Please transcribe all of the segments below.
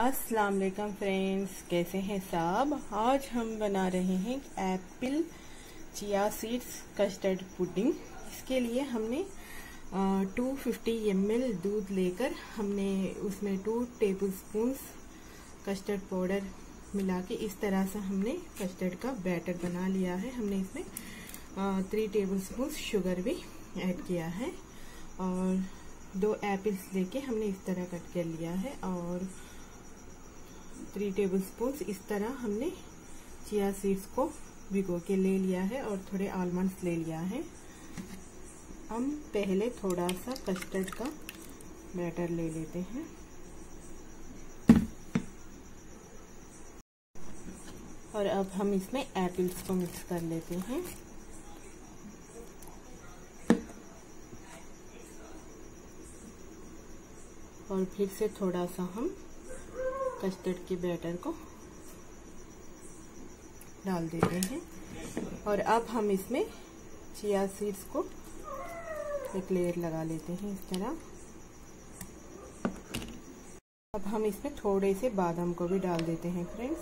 अस्सलाम वालेकुम फ्रेंड्स, कैसे हैं सब? आज हम बना रहे हैं apple chia seeds custard pudding. इसके लिए हमने टू फिफ्टी एम दूध लेकर हमने उसमें two tablespoon custard powder मिला के इस तरह से हमने कस्टर्ड का बैटर बना लिया है। हमने इसमें थ्री टेबल स्पून शुगर भी ऐड किया है और दो एप्पल्स लेके हमने इस तरह कट कर लिया है और थ्री टेबल स्पून इस तरह हमने चिया सीड्स को भिगो के ले लिया है और थोड़े आलमंड्स ले लिया है। हम पहले थोड़ा सा कस्टर्ड का बैटर ले लेते हैं। और अब हम इसमें एप्पल्स को मिक्स कर लेते हैं। और फिर से थोड़ा सा हम कस्टर्ड के बैटर को डाल देते हैं। और अब हम इसमें चिया सीड्स को एक लेयर लगा लेते हैं इस तरह। अब हम इसमें थोड़े से बादाम को भी डाल देते हैं, फ्रेंड्स।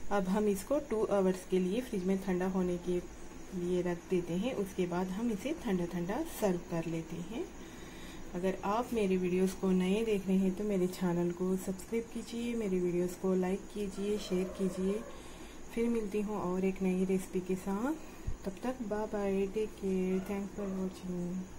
अब हम इसको टू आवर्स के लिए फ्रिज में ठंडा होने के लिए रख देते हैं। उसके बाद हम इसे ठंडा ठंडा सर्व कर लेते हैं। अगर आप मेरे वीडियोस को नए देख रहे हैं तो मेरे चैनल को सब्सक्राइब कीजिए, मेरे वीडियोस को लाइक कीजिए, शेयर कीजिए। फिर मिलती हूँ और एक नई रेसिपी के साथ। तब तक bye bye take care, thank for watching.